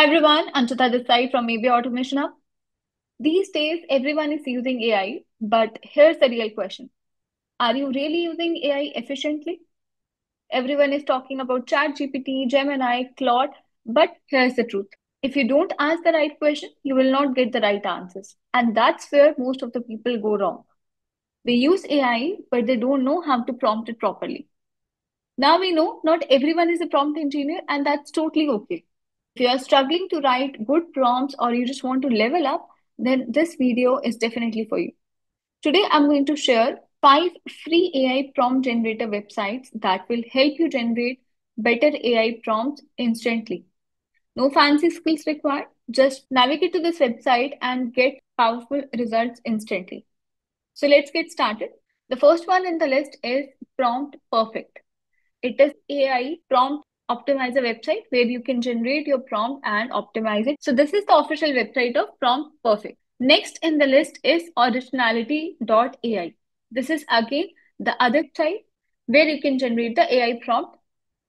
Hi everyone, Anshita side from AB Automation Hub. These days, everyone is using AI, but here's the real question. Are you really using AI efficiently? Everyone is talking about ChatGPT, Gemini, Claude, but here's the truth. If you don't ask the right question, you will not get the right answers. And that's where most of the people go wrong. They use AI, but they don't know how to prompt it properly. Now we know not everyone is a prompt engineer, and that's totally okay. If you are struggling to write good prompts or you just want to level up, then this video is definitely for you. Today, I'm going to share five free AI prompt generator websites that will help you generate better AI prompts instantly. No fancy skills required. Just navigate to this website and get powerful results instantly. So let's get started. The first one in the list is Prompt Perfect. It is AI prompt optimizer website where you can generate your prompt and optimize it. So this is the official website of Prompt Perfect. Next in the list is originality.ai. This is again the other site where you can generate the AI prompt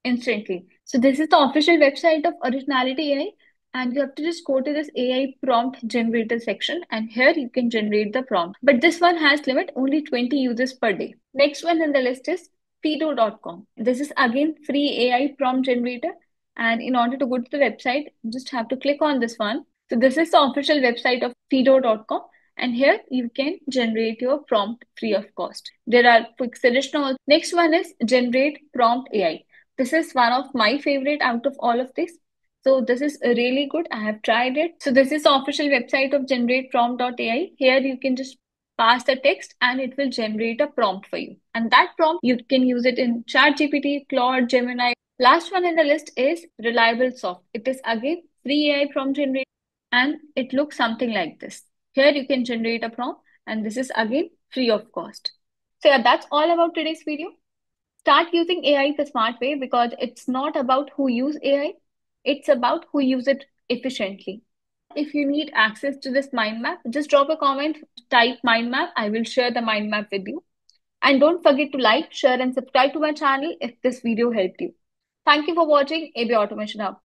instantly. So this is the official website of Originality AI and you have to just go to this AI prompt generator section and here you can generate the prompt. But this one has limit only 20 users per day. Next one in the list is Feedough.com. This is again free AI prompt generator. And in order to go to the website, you just have to click on this one. So this is the official website of Feedough.com. And here you can generate your prompt free of cost. There are quick suggestions. Next one is generate prompt AI. This is one of my favorite out of all of this. So this is really good. I have tried it. So this is the official website of generateprompt.ai. Here you can just pass the text and it will generate a prompt for you. And that prompt, you can use it in ChatGPT, Claude, Gemini. Last one in the list is Reliable Soft. It is again free AI prompt generator and it looks something like this. Here you can generate a prompt and this is again free of cost. So yeah, that's all about today's video. Start using AI the smart way because it's not about who use AI. It's about who use it efficiently. If you need access to this mind map, just drop a comment, type mind map. I will share the mind map with you. And don't forget to like, share, and subscribe to my channel if this video helped you. Thank you for watching AB Automation Hub.